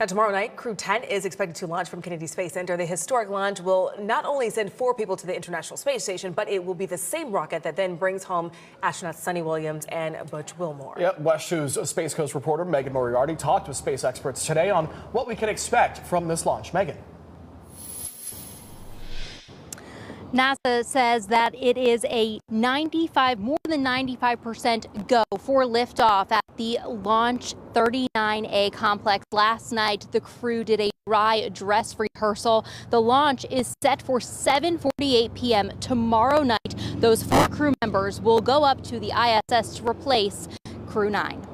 Now, tomorrow night, Crew 10 is expected to launch from Kennedy Space Center. The historic launch will not only send four people to the International Space Station, but it will be the same rocket that then brings home astronauts Suni Williams and Butch Wilmore. Yep, WESH 2's Space Coast reporter Megan Moriarty talked with space experts today on what we can expect from this launch. Megan. NASA says that it is a 95, more than 95% go for liftoff at the Launch 39A complex. Last night, the crew did a dry dress rehearsal. The launch is set for 7:48 p.m. tomorrow night. Those four crew members will go up to the ISS to replace Crew 9.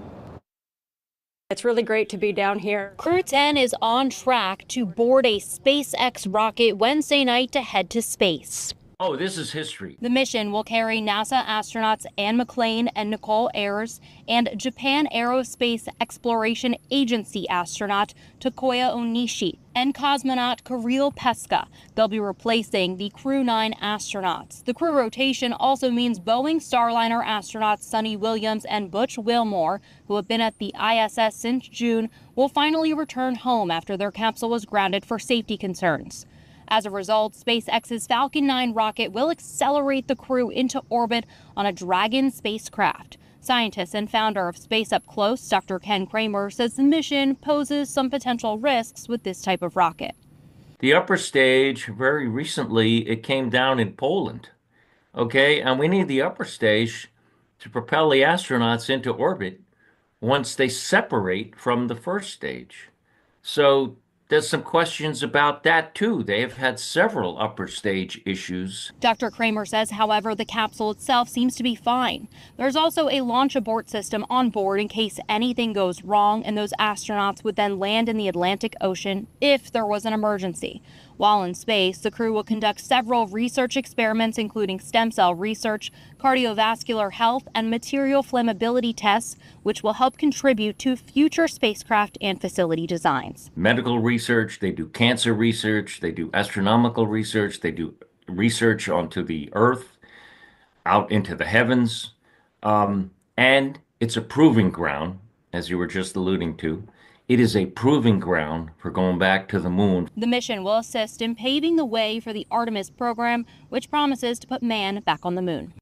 It's really great to be down here. 10 is on track to board a SpaceX rocket Wednesday night to head to space. Oh, this is history. The mission will carry NASA astronauts Anne McClain and Nichole Ayers and Japan Aerospace Exploration Agency astronaut Takuya Onishi and cosmonaut Kirill Peska. They'll be replacing the Crew 9 astronauts. The crew rotation also means Boeing Starliner astronauts Suni Williams and Butch Wilmore, who have been at the ISS since June, will finally return home after their capsule was grounded for safety concerns. As a result, SpaceX's Falcon 9 rocket will accelerate the crew into orbit on a Dragon spacecraft. Scientist and founder of Space Up Close, Dr. Ken Kremer, says the mission poses some potential risks with this type of rocket. The upper stage, very recently, it came down in Poland. Okay, and we need the upper stage to propel the astronauts into orbit once they separate from the first stage. So there's some questions about that too. They have had several upper stage issues. Dr. Kremer says, however, the capsule itself seems to be fine. There's also a launch abort system on board in case anything goes wrong, and those astronauts would then land in the Atlantic Ocean if there was an emergency. While in space, the crew will conduct several research experiments, including stem cell research, cardiovascular health, and material flammability tests, which will help contribute to future spacecraft and facility designs. Medical research, they do cancer research, they do astronomical research, they do research onto the Earth, out into the heavens. Um, and it's a proving ground, as you were just alluding to, it is a proving ground for going back to the moon. The mission will assist in paving the way for the Artemis program, which promises to put man back on the moon.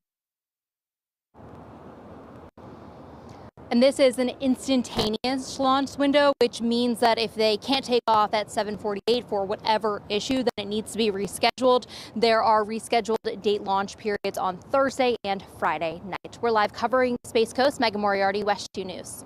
And this is an instantaneous launch window, which means that if they can't take off at 748 for whatever issue, then it needs to be rescheduled. There are rescheduled date launch periods on Thursday and Friday night. We're live covering Space Coast. Megan Moriarty, WESH 2 News.